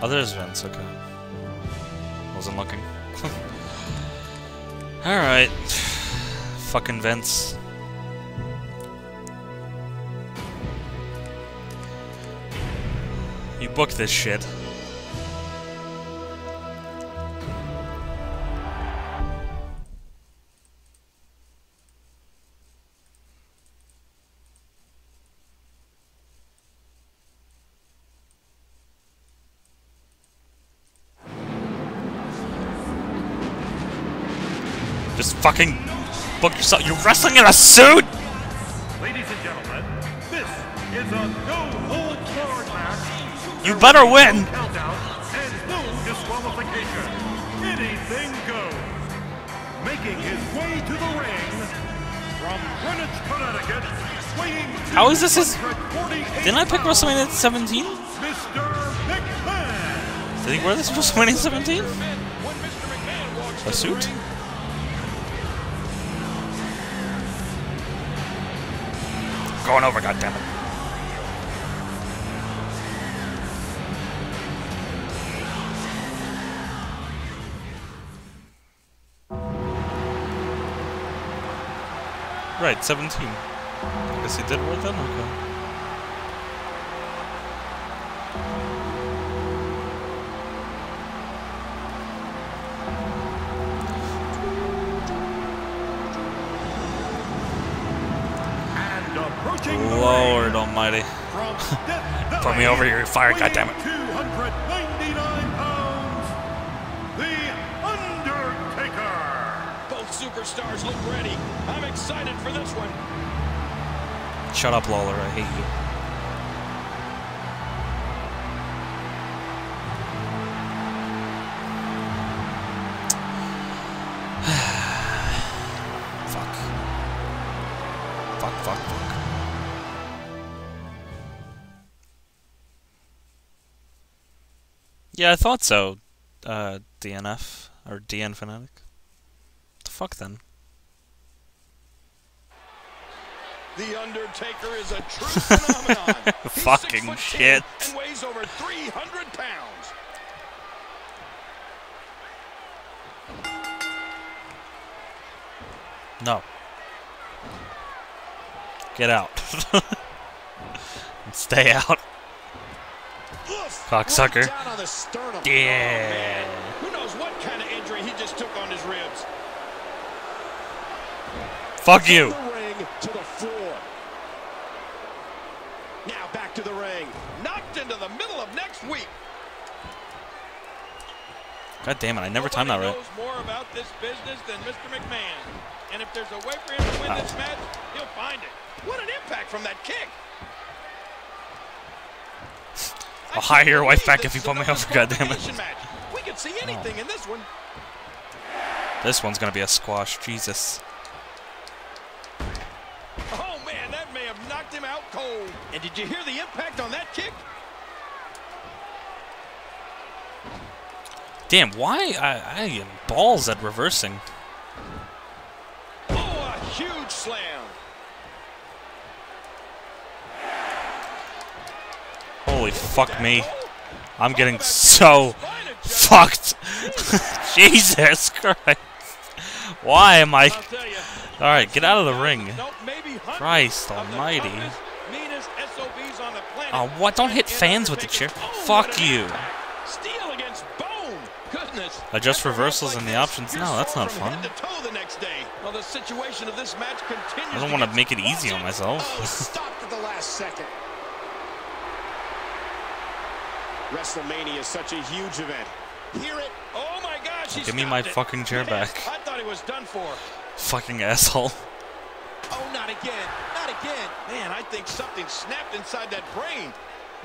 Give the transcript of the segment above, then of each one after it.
Oh, there's Vince, okay. Wasn't looking. Alright. Fucking Vince. You booked this shit. Just fucking book yourself. You're wrestling in a suit? Ladies and gentlemen, this is a no-holds-barred match. You better win. Countdown and no disqualification. Anything goes. Making his way to the ring from Greenwich, Connecticut, How is this his... Didn't I pick WrestleMania 17? Did he wear this WrestleMania 17? A suit? Going over, goddammit. Right, 17. I guess he did wear then? Okay. Almighty. from Put me over here, fire, weighing goddammit. 299 pounds, The Undertaker. Both superstars look ready. I'm excited for this one. Shut up, Lawler. I hate you. fuck. Fuck, fuck, fuck. Yeah, I thought so. Uh, DNF. Or DN Fanatic. The fuck then? The Undertaker is a true phenomenon. Fucking shit. And weighs over 300 pounds. No. Get out. Stay out. Cocksucker. right down on the sternum. Yeah. Oh. Who knows what kind of injury he just took on his ribs. Fuck you. To the floor. Now back to the ring. Knocked into the middle of next week. God damn it, I never timed that right. more about this business than Mr. McMahon. And if there's a way for him to win this match, he'll find it. What an impact from that kick. I'll hire your wife back if you put me over, goddammit. We could see anything in this one. This one's gonna be a squash, Jesus. Oh man, that may have knocked him out cold. And did you hear the impact on that kick? Damn, why I, I am balls at reversing. Oh, a huge slam. Holy fuck me. I'm getting so fucked. Jesus Christ. Why am I... I'll tell you. Alright, get out of the ring. No, maybe hundreds Christ almighty. toughest, meanest SOBs on the planet. Oh, what? Don't hit fans with the chair. Oh, Fuck you. Steel against bone. Goodness. Adjust reversals in the options? No, that's not fun. head to toe the next day. Well, the situation of this match continues. I don't want to make it easy on Oh, myself. stopped at the last second. WrestleMania is such a huge event. Hear it? Oh my gosh, Give me my it. fucking chair back. I thought he was done for. Fucking asshole. Oh, not again. Not again. Man, I think something snapped inside that brain.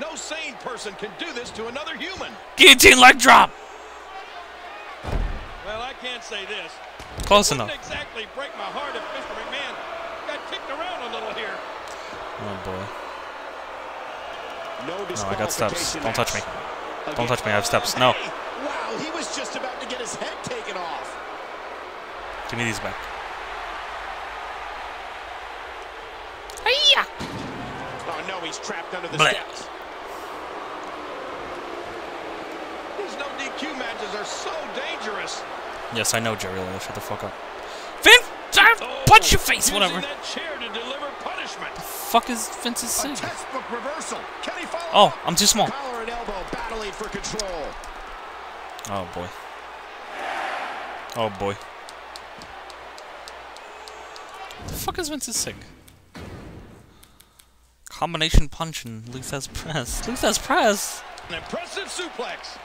No sane person can do this to another human. Guillotine leg drop! Well, I can't say this. Close enough. exactly break my heart if Mr. McMahon got kicked around a little here. Oh boy. No No, I got steps. Don't touch me. Don't touch me, I have steps. No. Wow, he was just about to get his head taken off. Give me these back. Oh no, he's trapped under the Blech. steps. those no DQ matches are so dangerous. Yes, I know, Jerry Lawler. Shut the fuck up. Vin, Oh, punch your face, whatever. that chair to deliver punishment. Fuck is Vince's A sig? textbook reversal. Can he follow Oh. I'm too small. Collar and elbow battling for control. Oh boy. Oh boy. The fuck is Vince's sig? Combination punch and Lou Thesz press. Lou Thesz press. An impressive suplex.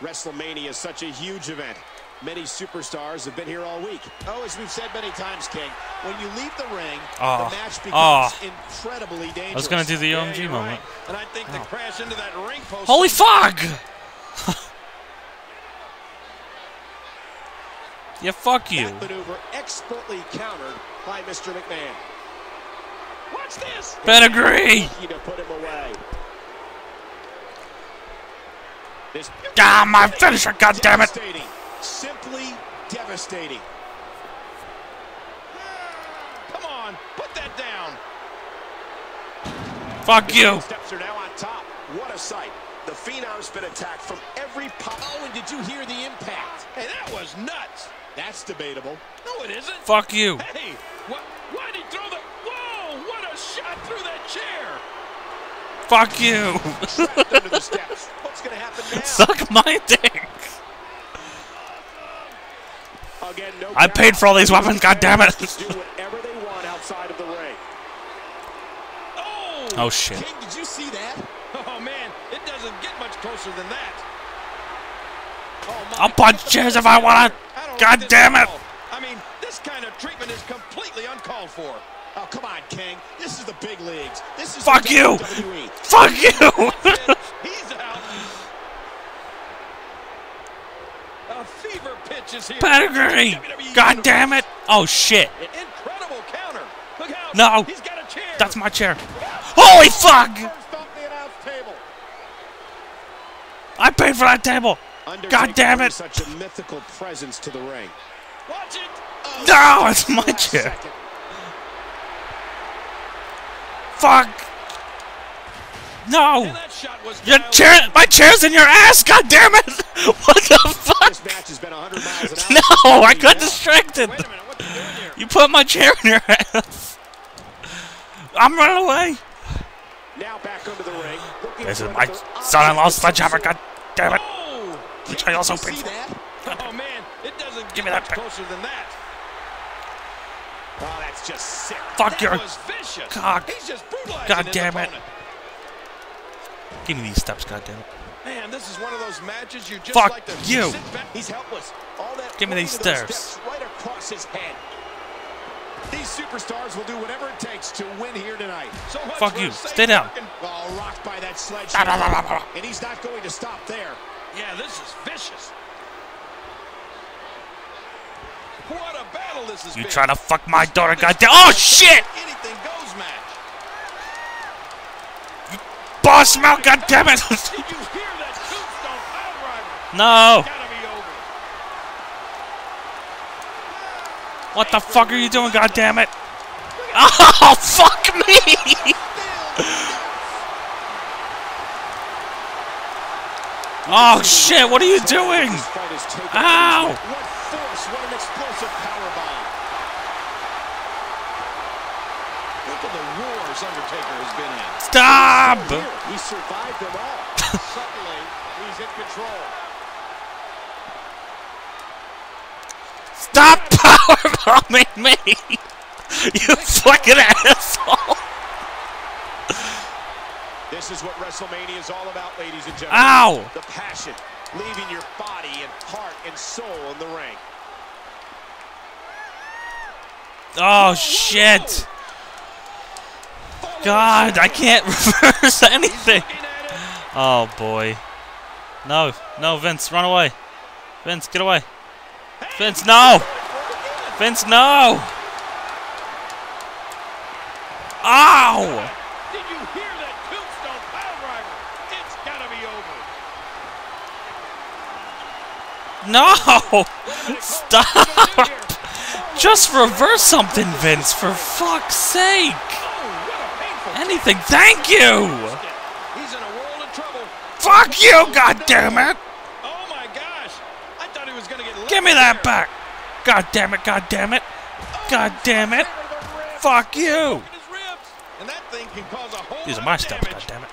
WrestleMania is such a huge event. Many superstars have been here all week. Oh, as we've said many times, King, when you leave the ring, Oh. the match becomes Oh. incredibly dangerous. I was gonna do the Yeah, OMG you're moment. right. And I think the Oh. crash into that ring post. Holy fuck! yeah, fuck you. That maneuver expertly countered by Mr. McMahon. Watch this. Pedigree! Lucky to put him away. This Ah, my finisher, goddammit! Devastating. Simply devastating. Come on, put that down. Fuck you! Steps are now on top. What a sight. The Phenom's been attacked from every pop. Oh, and did you hear the impact? Hey, that was nuts. That's debatable. No, it isn't. Fuck you! Hey, what? Why did he throw the? Whoa! What a shot through that chair! Fuck you! Under the steps. What's going to happen now? Suck my dick! Again, no I doubt. paid for all these weapons, goddammit! Do whatever they want outside of the ring. Oh! oh shit. King, did you see that? Oh man, it doesn't get much closer than that. Oh my! I'll punch chairs if I want it! God damn it! I mean, this kind of treatment is completely uncalled for. Oh, come on, King. This is the big leagues. This is Fuck you! WWE. Fuck you! He's out. A fever pitch is here. Pedigree! God damn it! Oh shit! Incredible counter. Look out. No. He's got a chair. That's my chair. Holy fuck! First off the announce table. I paid for that table! God damn it. Such a mythical presence to the ring. Watch it. Oh, No, it's my chair. second. Fuck! No! that shot was Your chair, my chair's in your ass, god damn it! What the fuck? This match has been 100 miles an hour. No, I got distracted! Minute, what's he doing here? You put my chair in your ass! I'm running away! Now back under the ring. This is my son-in-law's sledgehammer, god damn it! Oh! Which I also paid for. Oh man, it doesn't Give me that closer than that. Oh, that's just sick. Fuck that your cock. He's just brutalizing God damn it. Opponent. Give me these steps, god damn it. Man, this is one of those matches you just Fuck like to you. sit back. He's helpless. All that Give me these stairs. steps Right across his head. These superstars will do whatever it takes to win here tonight. So Fuck you. Stay down. Oh, rocked by that sledgehammer. And he's not going to stop there. Yeah, this is vicious. What a battle this has You been. trying to fuck my daughter, god damn- Oh shit! Anything goes match. Boss mouth, god damn it! Did you hear that tombstone pile driver? no! Gotta be over. What the fuck are you doing, god damn it? Oh, fuck me! Oh shit, what are you doing? This fight is taken Ow! What force, what an explosive powerbomb. Look at the wars Undertaker has been in. Stop! He survived them all. Suddenly, he's in control. Stop powerbombing me! You fucking asshole! This is what WrestleMania is all about, ladies and gentlemen. Ow! The passion, leaving your body and heart and soul in the ring. Oh shit! God, I can't reverse anything! Looking at it. Oh boy. No, no, Vince, run away. Vince, get away. Vince, no! Vince, no! Ow! Did you hear that tombstone? It's gotta be over. No! Stop! Just reverse something, Vince, for fuck's sake! Oh, what a painful Anything, thank you! He's in a world of trouble. Fuck you, God damn it! Oh my gosh! I thought he was gonna get. Give me that back! God damn it, god damn it! God damn it! Hammer to the ribs. Fuck you! Broken his ribs. And that thing can cause a whole These are my steps. god damn it.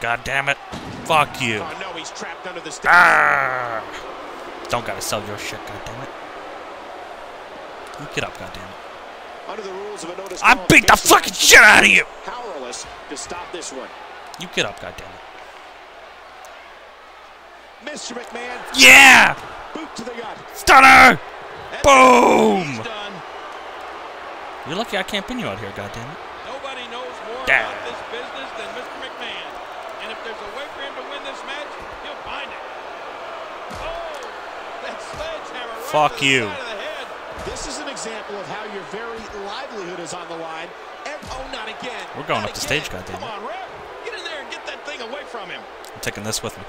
God damn it. Fuck you. Oh no, he's trapped under the stage. Ah! Don't gotta sell your shit, god damn it. You Get up, god damn it. Under the rules of a no I beat the fucking shit out of you! Powerless to stop this one. You get up, god damn it. Mr. McMahon, Yeah! boot to the gut. Stunner! That's Boom! He's done. You're lucky I can't pin you out here, god damn it. Nobody knows more Damn. about this business than Mr. McMahon. And if there's a way for him to win this match, he'll find it. Oh, that sledgehammer right Fuck to the you. side of the head. This is an example of how your very livelihood is on the line. Ev- oh, not again. We're going Not up the again. stage, goddammit. Come on, ref. Get in there and get that thing away from him. I'm taking this with me.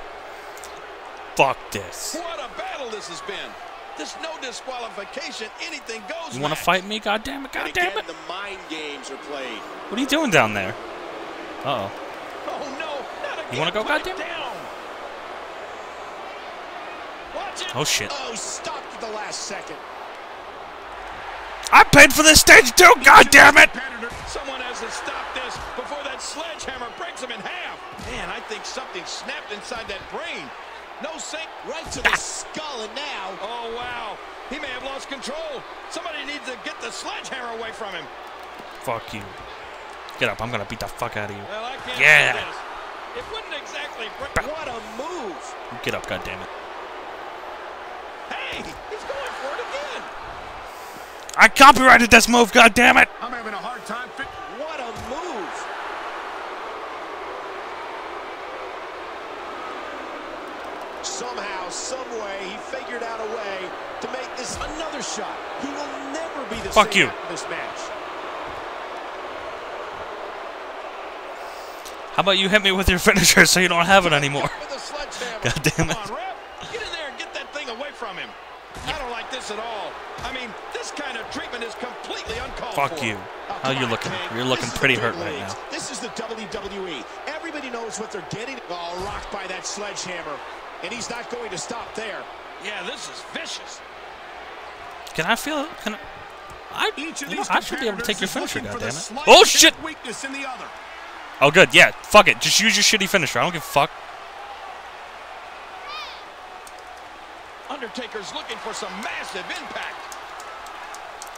Fuck this. What a battle this has been. There's no disqualification, anything goes. You wanna fight me, god damn it, And damn again, it? the mind games are played. What are you doing down there? Uh oh. Oh no, not again. You wanna go, Put it goddamn it? down. Watch it. Oh shit. Oh, stopped at the last second. I paid for this stage too, god damn it! Someone has to stop this before that sledgehammer breaks him in half. Man, I think something snapped inside that brain. No sink Right to the skull, and now Oh, wow. He may have lost control. Somebody needs to get the sledgehammer away from him. Fuck you. Get up, I'm gonna beat the fuck out of you. Well, I can't Yeah. It wouldn't exactly break. what a move. Get up, god damn it. Hey, he's going for it again. I copyrighted this move, god damn it! I'm having a hard time fi- What a move. Somehow, some way, he figured out a way to make this another shot. He will never be the Fuck same you. after this match. How about you hit me with your finisher so you don't have it anymore? God damn it. Come on, ref. Get in there and get that thing away from him. I don't like this at all. I mean, this kind of treatment is completely uncalled for. Fuck you. Oh, How come you looking? King. You're looking pretty big hurt right now. This is the WWE. Everybody knows what they're getting. Oh, rocked by that sledgehammer. And he's not going to stop there. Yeah, this is vicious. Can I feel it? Can I? I, Each of you know, I should be able to take your finisher, looking for the goddammit. Oh shit! Weakness in the other. Oh good, yeah. Fuck it. Just use your shitty finisher. I don't give a fuck. Undertaker's looking for some massive impact.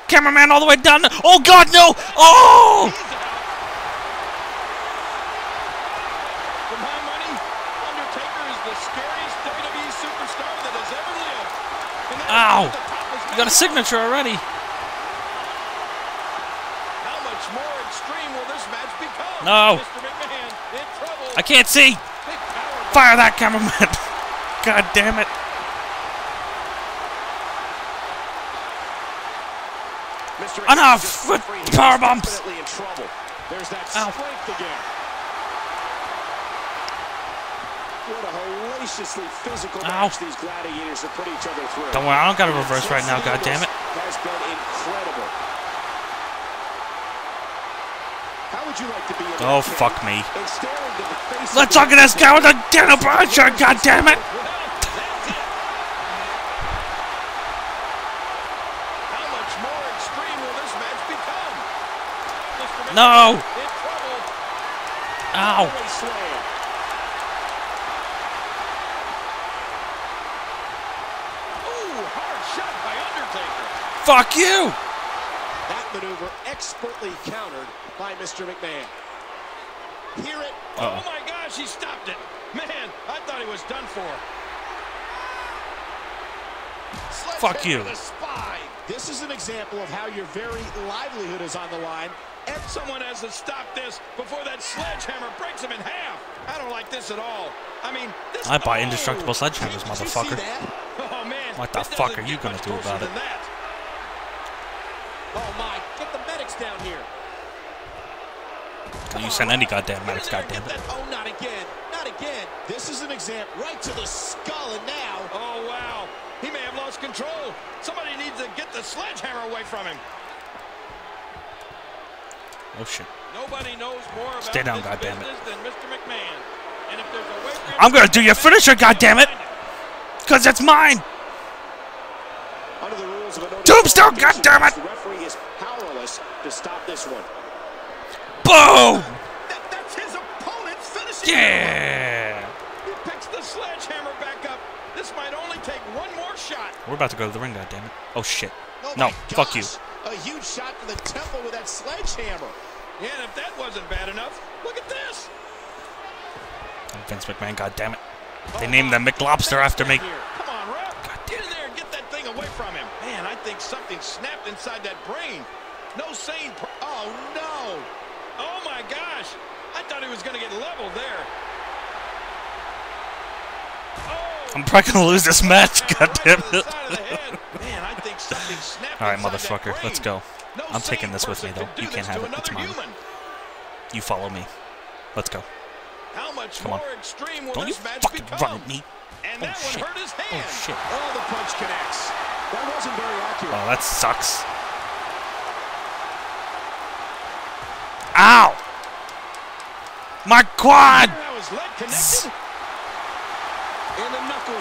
Cameraman all the way down. Oh god, no! Oh! He's. For my money, Undertaker is the scariest WWE superstar that has ever lived. Ow. is the top was You got a signature already. How much more extreme will this match become? No. Mr. McMahon. I can't see. Fire that cameraman. God damn it. Mr. Enough with power He's bombs. definitely in trouble. There's that strength again. What a hellaciously physical Ow. match these gladiators have put each other through. Don't worry, I don't got a reverse right now, god damn it. Has been incredible. How would you like to be Oh, fuck me. and stare into the face of Let's look at this guy with a shirt, god damn it. Well, that's it. How much more extreme will this match become? Mr. McMahon No. Ow. Ooh, hard shot by Undertaker. Fuck you. That maneuver expertly countered by Mr. McMahon. Hear it. Uh-oh. Oh my gosh, he stopped it. Man, I thought he was done for. Fuck you. Sledgehammer to the spine. This is an example of how your very livelihood is on the line. And someone has to stop this before that sledgehammer breaks him in half. I don't like this at all. I mean, this. I buy oh. indestructible sledgehammers, Did you see motherfucker. Oh man. What the fuck are you gonna do about it? that. Oh my! Get the medics down here. You send any goddamn medics, goddamn it. Oh, not again! Not again! This is an example. Right to the skull, and now Oh wow. He may have lost control. Somebody needs to get the sledgehammer away from him. Oh shit. Nobody knows more about Stay down, this goddammit. business than Mr. McMahon. And I'm gonna do your finisher, goddammit! Cause it's mine! Under the rules of a Tombstone, disqualification, goddammit! The referee is powerless to stop this one. Boom! That, that's his opponent's finishing. Yeah! He picks the sledgehammer back up. This might only take one more shot. We're about to go to the ring, goddammit. Oh shit. Oh No, fuck you. A huge shot to the temple with that sledgehammer. And if that wasn't bad enough, look at this. Vince McMahon, goddammit. They oh, named them oh, McLobster after me. Here. Come on, ref. Get in there and get that thing away from him. Man, I think something snapped inside that brain. No sane. Pr- oh no. Oh my gosh. I thought he was going to get leveled there. Oh. I'm probably gonna lose this match, Right to the goddammit. side of the head. Man, I think something snapped Alright, motherfucker, let's go. I'm taking this with me, though. You can't have it. It's mine. You follow me. Let's go. How much Come on. more extreme will Don't you fucking run at me. Oh, that shit. one hurt his oh, hand. Oh shit. Oh, the punch connects. That wasn't very accurate. Oh, that sucks. Ow! My quad! That was leg Zzz. connected. And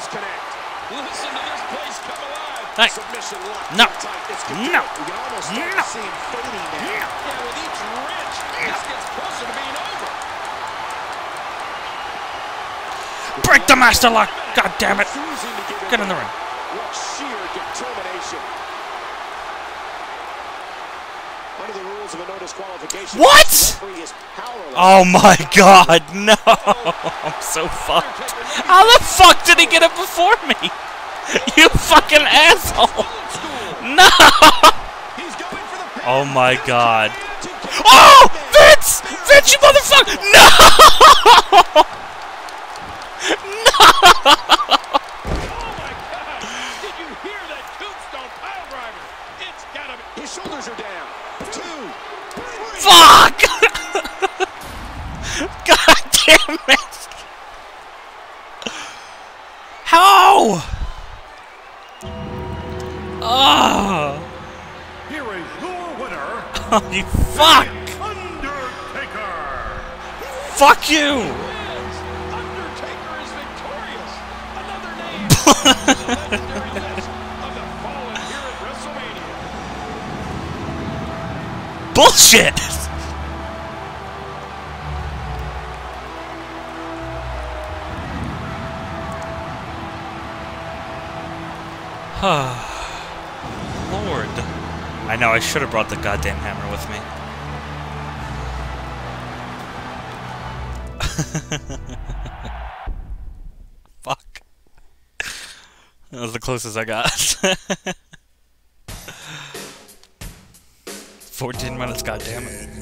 knuckles connect. Listen to this place come alive. Hey. Submission lock. No. Tight. This could do No. We can almost No. see him fading now. Yeah, with each wrench, this gets closer to being over. Break the master lock! God damn it! Refusing to give Get in. the ring. What sheer determination. Under the rules of a no disqualification. What? the referee is powerless. Oh my god, no! I'm so fucked. How the fuck did he get it before me? You fucking asshole! No! He's going for the pin. Oh my god. Oh! Vince! Vince, you motherfucker! No! Oh WrestleMania. Bullshit! Lord. I know, I should have brought the goddamn hammer with me. Fuck. That was the closest I got. 14 minutes, goddammit.